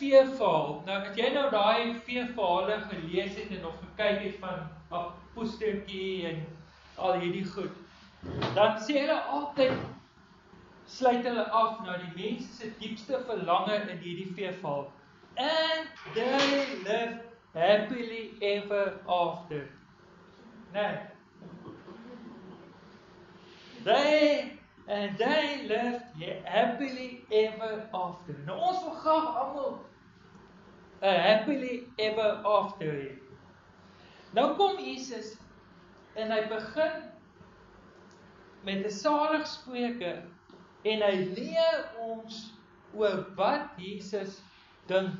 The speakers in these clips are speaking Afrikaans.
veeval. Nou as jy nou daai veevale gelees het en nog gekyk het van apostertjie en al hierdie goed, dan sê hulle altyd sluit hulle af na die mense se diepste verlange in hierdie veeval. And they live happily ever after. Nee. They and they lived happily ever after. Nou ons wil graag almal 'n happily ever after hê. Nou kom Jesus en hy begin met 'n saligspreuke en hy leer ons oor wat Jesus dink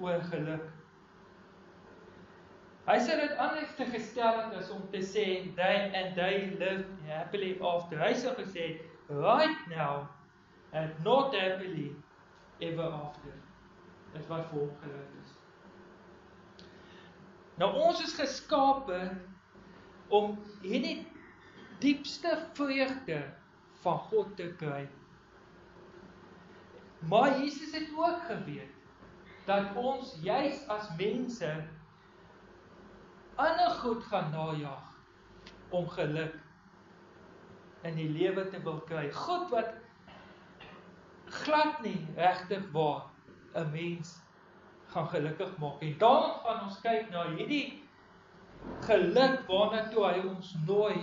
oor geluk. Hy sê dit anders te gestel het as om te sê they and they live happily after. Hy sê gesê right now and not happily ever after. Dit wat vir hom geluk is. Nou ons is geskape om hierdie diepste vreugde van God te kry. Maar Jesus het ook geweet dat ons juis as mense ander goed gaan najag om geluk in die lewe te wil kry. Goed wat glad nie regtig waar 'n mens gaan gelukkig maak. En daarom gaan ons kyk na hierdie geluk waarna toe hy ons nooi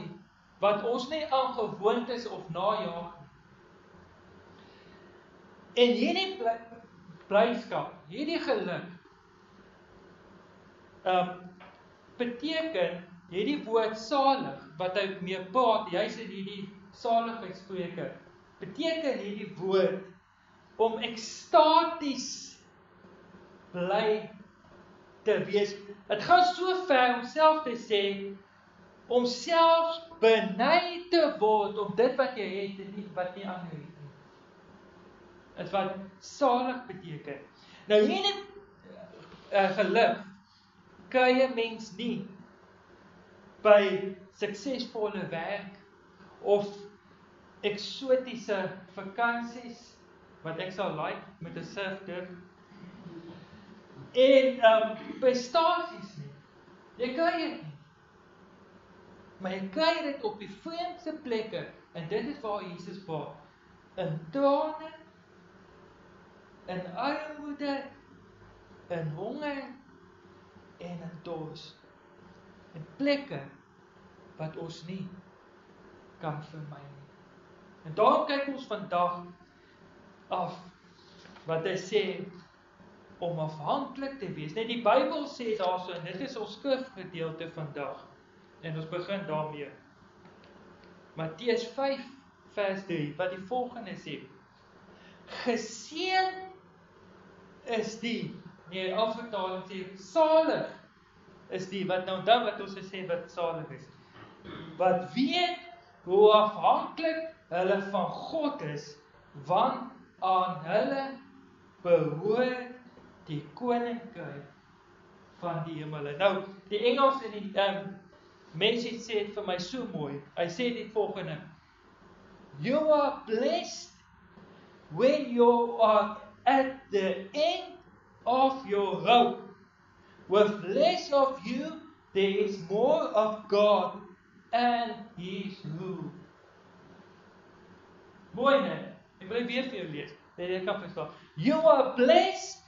wat ons nie aangewoond is of najag nie. En hierdie blydskap, hierdie geluk ehm um, beteken hierdie woord salig wat hy mee praat, jy's in hierdie saligheidspreuke. Beteken hierdie woord om ekstaties bly te wees. Dit gaan so ver om self te sê om self beny te word om dit wat jy het en nie wat nie ander het nie. Dit wat salig beteken. Nou hierdie uh, geluk kry 'n mens nie by suksesvolle werk of eksotiese vakansies wat ek sal like met 'n surfdurf en ehm um, prestasies nie. Jy kry dit nie. Maar jy kry dit op die vreemdste plekke en dit is waar Jesus praat. In trane, in armoede, in honger en in dors. In plekke wat ons nie kan vermy nie. En daarom kyk ons vandag af wat hy sê om afhanklik te wees. Net die Bybel sê daarso en dit is ons skrifgedeelte vandag. En ons begin daarmee. Matteus 5 vers 3 wat die volgende sê: Geseën is die nee, afvertaling sê salig is die wat nou dan wat ons sê wat salig is. Wat weet hoe afhanklik hulle van God is, want aan hulle behoort die koninkryk van die hemele. Nou, die Engels en die ehm um, mense sê dit vir my so mooi. Hy sê dit volgende: You are blessed when you are at the end of your rope. With less of you, there is more of God and his rule. Mooi net. Ek wil weer vir jou lees. Net jy kan verstaan. You are blessed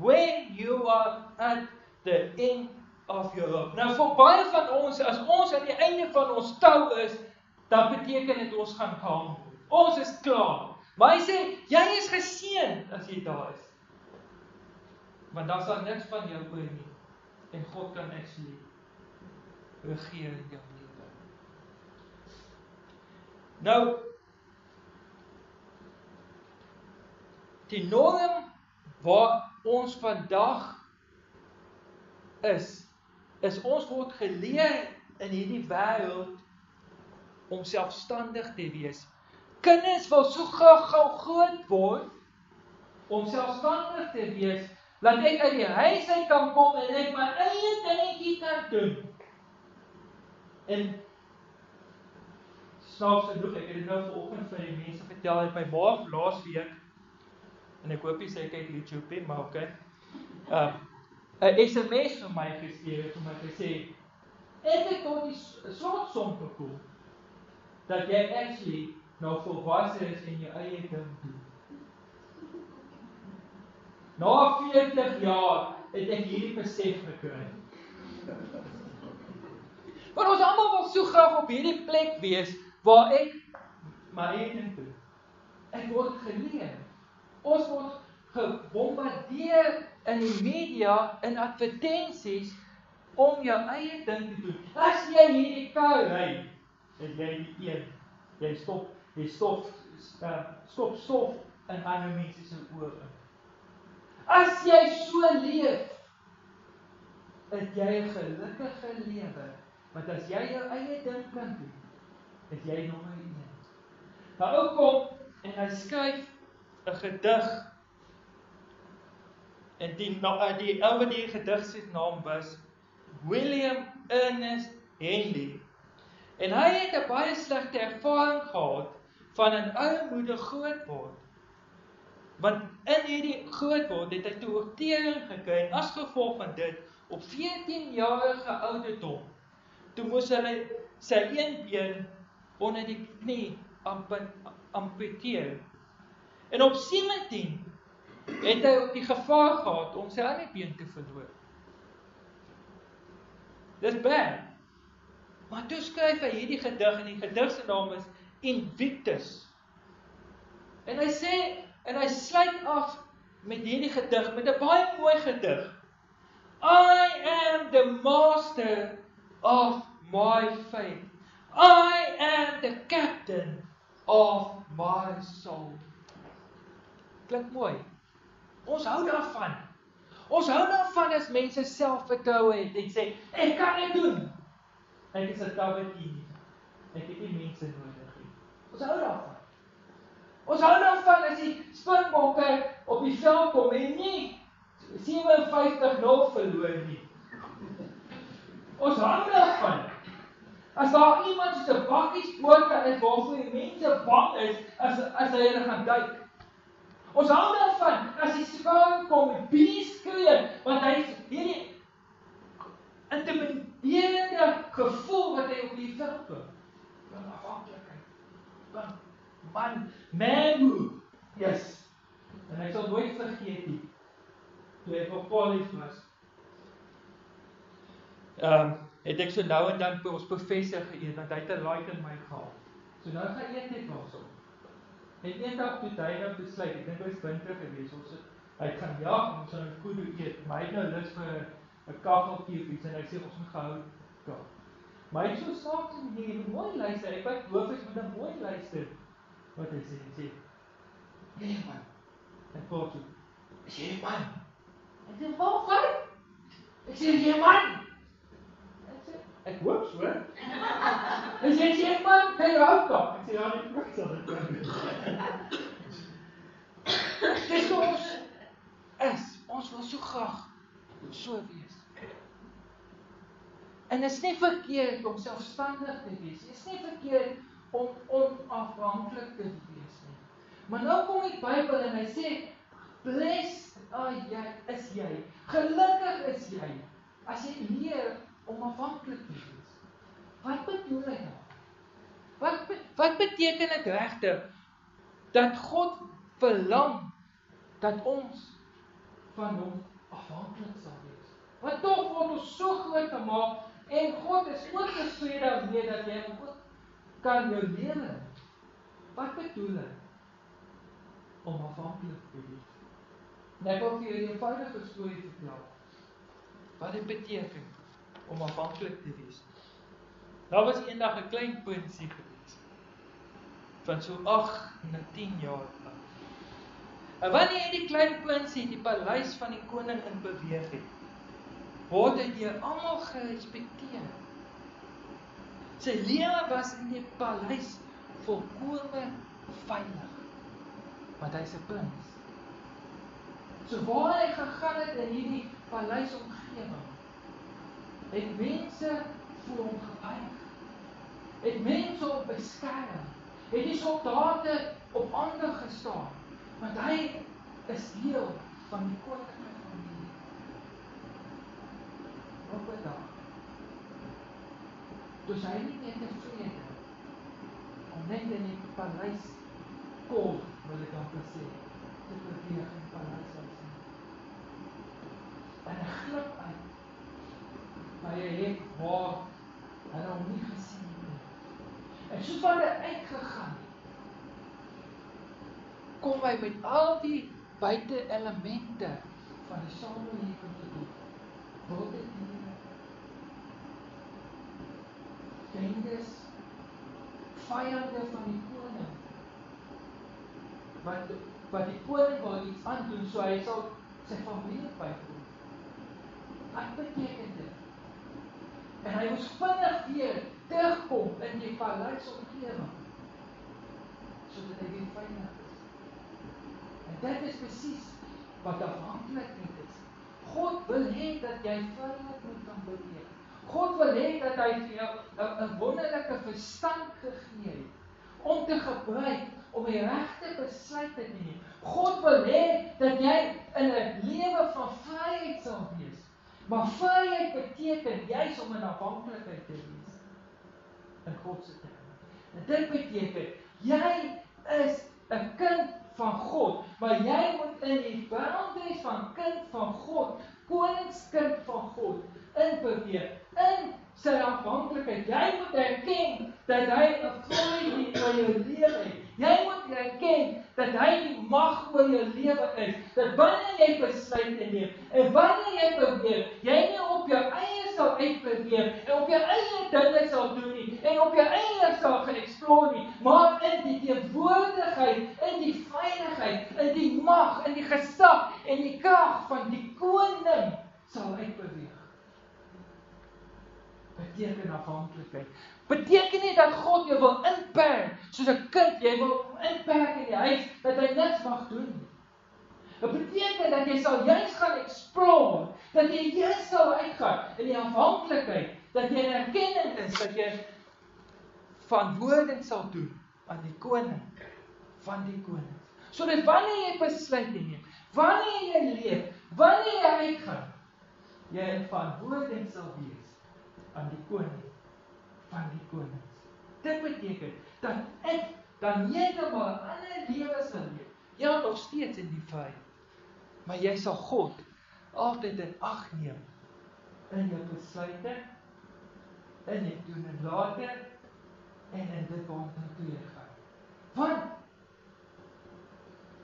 when you are at the end of your rope. Nou vir baie van ons as ons aan die einde van ons tou is, dan beteken dit ons gaan gaan. Ons is klaar. Maar hy sê jy is geseën as jy daar is. Want dan sal niks van jou oor nie. En God kan actually regeer in jou lewe. Nou die norm waar ons vandag is is ons word geleer in hierdie wêreld om selfstandig te wees. Kinders wil so graag gou groot word om selfstandig te wees, laat ek uit die huis uit kan kom en ek my eie dingetjie kan doen. En snaaks genoeg, ek het dit nou vanoggend vir die mense vertel uit my ma laas week en ek hoop jy sê kyk YouTube nie, maar okay. Uh 'n SMS vir my gestuur het om my gesê ek het tot die slot som gekom dat jy actually nou volwasse is en jou eie ding doen. Na 40 jaar het ek hierdie besef gekry. Maar ons almal wil so graag op hierdie plek wees waar ek my eie ding doen. Ek word geleer. Ons word gebombardeer in die media in advertensies om jou eie ding te doen. As jy hierdie kar ry, is jy die een. Jy stop, jy stop uh, stop stof in ander mense se oë. As jy so leef, is jy 'n gelukkige lewe. Want as jy jou eie ding kan doen, is jy nommer 1. Nou ou kom en hy skryf 'n gedig En die eh, die ou wat die gedig se naam was William Ernest Henley. En hy het 'n baie slegte ervaring gehad van 'n ou moeder grootword. Want in hierdie grootword het hy toe oortreding gekry en as gevolg van dit op 14 jarige ouderdom toe moes hulle sy een been onder die knie amputeer. En op 17 het hy op die gevaar gehad om sy ander been te verloor. Dis baie. Maar toe skryf hy hierdie gedig en die gedig se naam is Invictus. En hy sê en hy sluit af met hierdie gedig met 'n baie mooi gedig. I am the master of my fate. I am the captain of my soul. Klink mooi. Ons hou daarvan. Ons hou daarvan as mense selfvertroue het en sê ek kan dit doen. Ek is 'n tawetjie. Ek het nie mense nodig nie. Ons hou daarvan. Ons hou daarvan as die Springbokke op die veld kom en nie 57-0 verloor nie. Ons hou daarvan. As daar iemand se bakkies poorte is waarvoor die mense bang is as as hulle gaan duik. Ons hou daarvan as die skaap kom met beeskree want hy het hierdie intimiderende gevoel wat hy op die veld het. Van afhanklikheid. Van man, man. Yes. En hy sal nooit vergeet nie. Toe hy op college was. Ehm um, het ek so nou en dan by ons professor geëet want hy het 'n like in my gehad. So nou gaan eet ek daarso. En eendag toe hy nou besluit, ek dink hy was winter gewees, ons het hy gaan jag en ons gaan kudu eet. Maar hy het nou lus vir 'n kaffeltjie of iets en hy sê ons moet gehou ja. Maar hy so snaaks en jy moet mooi luister. Ek kyk hoof is met 'n mooi luister. Wat hy sê, hy sê: "Nee man." En voor toe. Is jy man? Ek sê: "Wat wat?" Ek sê: "Jy man." Ek hoop so. En sê jy man, kan jy hou tog? Ek sê ja, ek sal dit doen. Dis ons is graag so wees. En dit is nie verkeerd om selfstandig te wees. Dit is nie verkeerd om onafhanklik te wees nie. Maar nou kom die Bybel en hy sê blessed are jy is jy. Gelukkig is jy as jy leer om afhanklik te wees. Wat bedoel hy nou? Wat wat beteken dit regtig dat God verlang dat ons van hom afhanklik sal wees? Want tog word ons so groot gemaak en God is ook tevrede daarmee dat jy ook kan jou lewe. Wat bedoel hy om afhanklik te wees? Net of jy 'n eenvoudige storie vertel. Wat dit beteken? om afhanklik te wees. Daar was eendag 'n klein puntjie gewees van so 8 na 10 jaar oud. En wanneer hy die klein puntjie die paleis van die koning in beweeg het, word hy deur almal gerespekteer. Sy lewe was in die paleis volkome veilig. Want hy's 'n prins. So waar hy gegaan het in hierdie paleis omgewing, het mense voor hom gebuig. Het mense op beskerm. Het die soldate op ander gestaan. Want hy is deel van die koninkryk van die op 'n dag. Dus hy nie meer tevrede om net in die paleis kom, wil ek dan sê, te beweeg in die paleis van sy. En hy glip uit by 'n hek waar hulle hom nie gesien het nie. En soos wat hy uitgegaan het, kom hy met al die buite elemente van die samelewing te doen. Wil dit nie bendes vyande van die koning wat wat die koning wil iets aandoen so hy sal sy familie byvoeg. Wat beteken dit? En hy moes vinnig weer terugkom in die paleis omgewing sodat hy weer. En dit is presies wat afhanklikheid is. God wil hê dat jy veilig moet kan beweeg. God wil hê dat hy vir jou 'n wonderlike verstand gegee het om te gebruik om die regte besluite te neem. God wil hê dat jy in 'n lewe van vryheid sal wees. Maar vryheid beteken juis om in afhanklikheid te wees in God se terme. En dit beteken jy is 'n kind van God, maar jy moet in die boundaries van kind van God, koningskind van God inbeweeg in sy afhanklikheid. Jy moet erken dat hy 'n vryheid in jou lewe het. Jy moet erken dat hy die mag oor jou lewe is. Dat wanneer jy besluite neem en wanneer jy beweeg, jy nie op jou eie sal uitbeweeg en op jou eie dinge sal doen nie en op jou eie sal geëksplore nie, maar in die teenwoordigheid, in die veiligheid, in die mag, in die gesag en die krag van die koning sal uitbeweeg beteken afhanklikheid. Beteken nie dat God jou wil inperk soos 'n kind jy wil inperk in die huis dat hy niks mag doen nie. Dit beteken dat jy sal juis gaan explore, dat jy juis sal uitgaan in die afhanklikheid, dat jy erkenning is dat jy verantwoording sal doen aan die koning van die konings. Sodat wanneer jy besluite neem, wanneer jy leef, wanneer jy uitgaan, jy in verantwoording sal wees aan die koning van die konings. Dit beteken dat ek dan heeltemal 'n ander lewe sal leef. Ja, nog steeds in die vryheid. Maar jy sal God altyd in ag neem in jou besluite in jou doen en late en in dit wat jy toe gaan. Want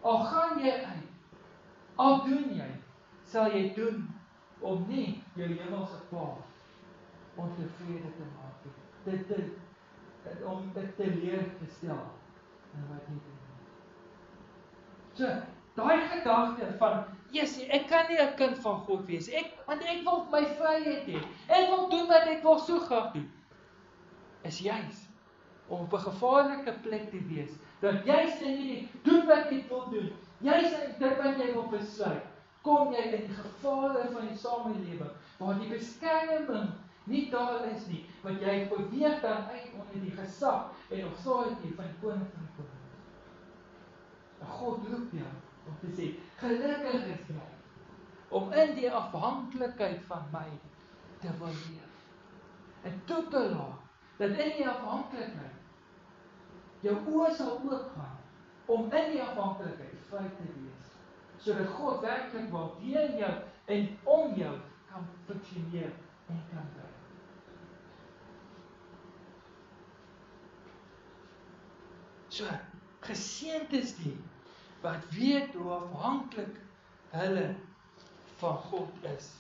al gaan jy uit, al doen jy, sal jy doen om nie jou hemelse Vader ontevrede te maak. Dit dit om dit te leer te stel en wat jy doen. So, daai gedagte van Jesus, ek kan nie 'n kind van God wees. Ek want ek wil my vryheid hê. Ek wil doen wat ek wil so graag doen. Is juis om op 'n gevaarlike plek te wees. Dat jy sê nie doen wat jy wil doen. Jy sê dit wat jy wil besluit. Kom jy in gevare van die samelewing waar die beskerming nie daar is nie, want jy beweeg dan uit onder die gesag en authority van die koning van. En God roep jou om te sê, gelukkig is jy om in die afhanklikheid van my te wil leef. En toe te laat dat in die afhanklikheid jou oë sal oopgaan om in die afhanklikheid vry te wees sodat God werklik wil deur jou en om jou kan funksioneer en kan werk. So, geseënd is die wat weet hoe afhanklik hulle van God is.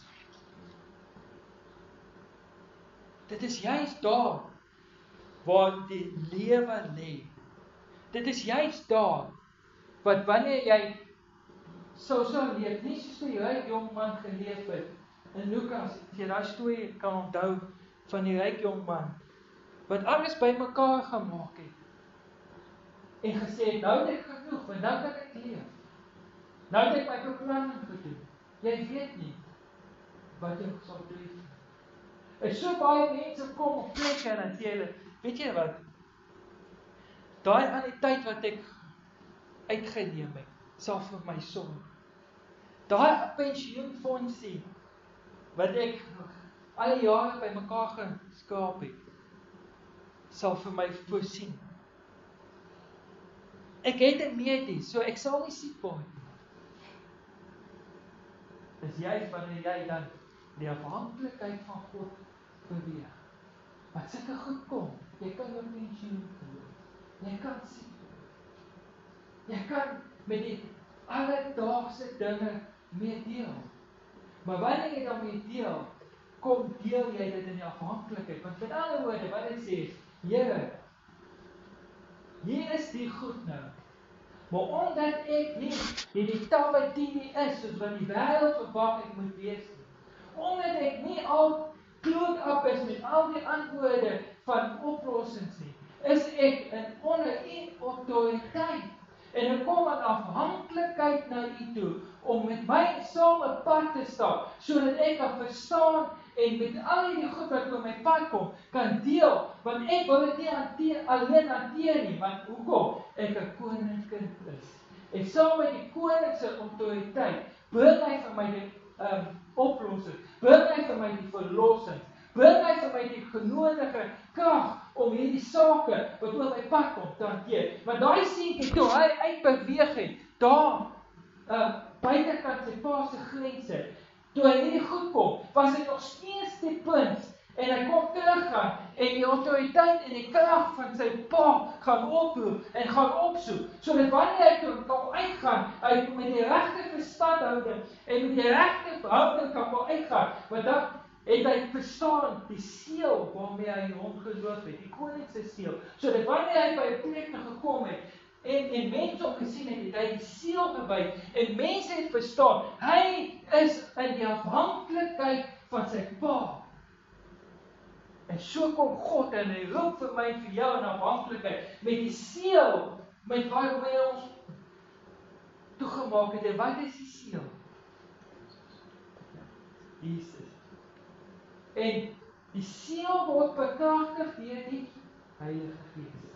Dit is juis daar waar die lewe lê. Dit is juis daar wat wanneer jy sou sou leef, nie soos die ryk jong man geleef het in Lukas, jy daai storie kan onthou van die ryk jong man wat alles bymekaar gemaak het en gesê nou het ek genoeg, want nou kan ek leef. Nou het ek my beplanning gedoen. Jy weet nie wat jy sal doen. En so baie mense kom op plekke en sê hulle, weet jy wat? Daai aan die tyd wat ek uitgeneem het, sal vir my sorg. daai pensioenfondsie wat ek al die jare bymekaar geskaap het, sal vir my voorsien. Ek het 'n medie, so ek sal nie siek word nie. Dis juist wanneer jy dan die afhanklikheid van God beweeg. Wat sulke goed kom, jy kan jou pensioen verloor. Jy kan siek word. Jy kan met die alledaagse dinge meedeel. Maar wanneer jy dan meedeel, kom deel jy dit in die afhanklikheid. Want met ander woorde, wat dit sê, Here, hier is die goed nou. Maar omdat ek nie hierdie tawe die is soos wat die wêreld verwag ek moet wees nie. Omdat ek nie al kloot op is met al die antwoorde van oplossings nie, is ek in onder u autoriteit en ek kom in afhanklikheid na u toe om met my saam 'n pad te stap sodat ek kan verstaan en met al die goed wat op my pad kom kan deel want ek wil dit nie hanteer alleen hanteer nie want hoekom? Ek 'n koningskind is. Ek saam met die koning se autoriteit bring hy vir my die um, oplossing bring hy vir my die verlossing bring hy vir my die genodige krag om hierdie sake wat oor my pad kom te hanteer. Want daai seentjie toe hy uitbeweeg het daar uh, buitekant sy pa se grense Toe hy hierdie goed kom, was dit nog steeds die punt en hy kom teruggaan en die autoriteit en die krag van sy pa gaan oproep en gaan opsoek. So dat wanneer hy toe kan uitgaan, hy met die regte verstandhouding en met die regte verhouding kan kom uitgaan, want dan het hy verstaan die seël waarmee hy rondgeloop het, die koning se seël. So dat wanneer hy by 'n plek gekom het En en mense op gesien het, het hy die siel gewyd en mense het verstaan, hy is in die afhanklikheid van sy Pa. En so kom God en hy roep vir my en vir jou in afhanklikheid met die siel met waarmee ons toegemaak het. En wat is die siel? Jesus. En die siel word bekragtig deur die Heilige Gees.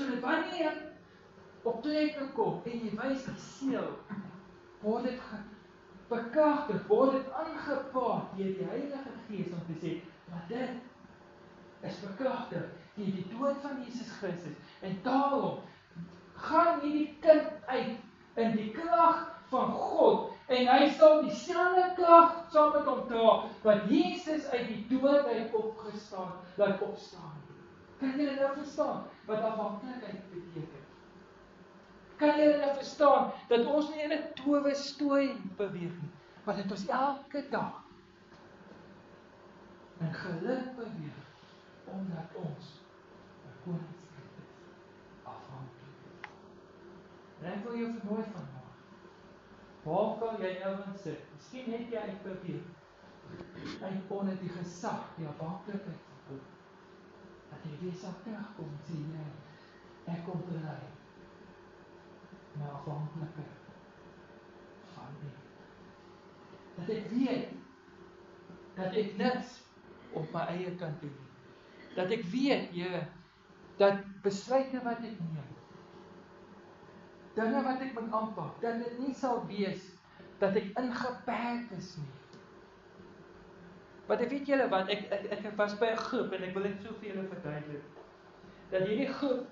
So dat wanneer jy op plekke kom en jy wys die seël, word dit bekragtig, word dit aangepaard deur die Heilige Gees om te sê, "Maar dit is bekragtig deur die dood van Jesus Christus." En daarom gaan hierdie kind uit in die krag van God en hy sal dieselfde krag saam met hom dra wat Jesus uit die dood uit opgestaan, laat opstaan. Kan jy nou verstaan wat afhanklikheid beteken? Kan jy nou verstaan dat ons nie in 'n towe stooi beweeg nie, maar dit ons elke dag in geluk beweeg omdat ons 'n koningskind is afhanklik. Dan wil jy vir nooit van maak. Waar kan jy nou in sit? Miskien het jy uitbeweeg. Kon dit die gesag, die afhanklikheid dat jy weer sal terugkom sê jy ek kom bly na afhanklike van die dat ek weet dat ek niks op my eie kan doen dat ek weet jy dat besluite wat ek neem. Dinge wat ek moet aanpak dat dit nie sal wees. Dat ek ingeperk is nie Want weet julle wat ek ek ek was by 'n groep en ek wil net so vir julle verduidelik dat hierdie groep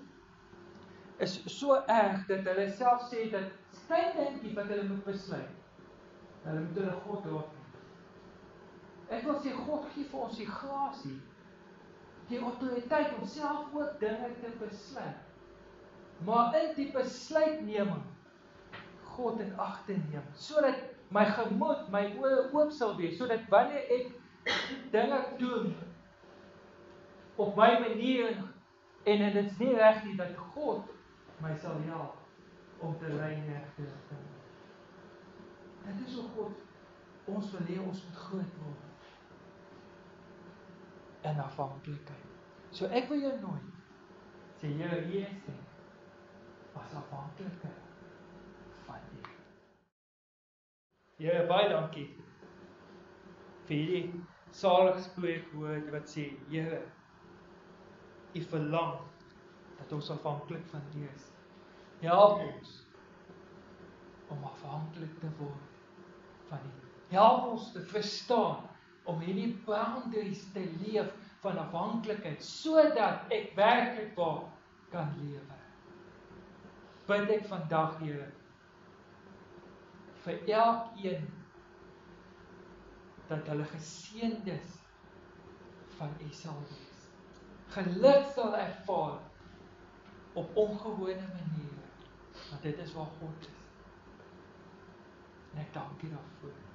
is so erg dat hulle self sê dat klein dingetjie wat hulle moet besluit. Hulle moet hulle God raak. Ek wil sê God gee vir ons die grasie die autoriteit om self ook dinge te besluit. Maar in die besluitneming God in ag te neem sodat my gemoed, my oë oop sal wees sodat wanneer ek dinge doen op my manier en dit is nie reg nie dat God my sal help om te lei reg te doen. Dit is hoe God ons wil hê ons moet groot word. En afhanklikheid. So ek wil jou nooi sê jy hier is dit. As afhanklikheid van U. Here baie dankie vir hierdie salig spreekwoord wat sê Here U verlang dat ons afhanklik van U is. Help ons om afhanklik te word van U. Help ons te verstaan om hierdie boundaries te leef van afhanklikheid sodat ek werklik waar kan lewe. Bid ek vandag Here vir elkeen dat hulle geseënd is van U sal wees. Geluk sal ervaar op ongewone maniere. Want dit is waar God is. En ek dank U daarvoor.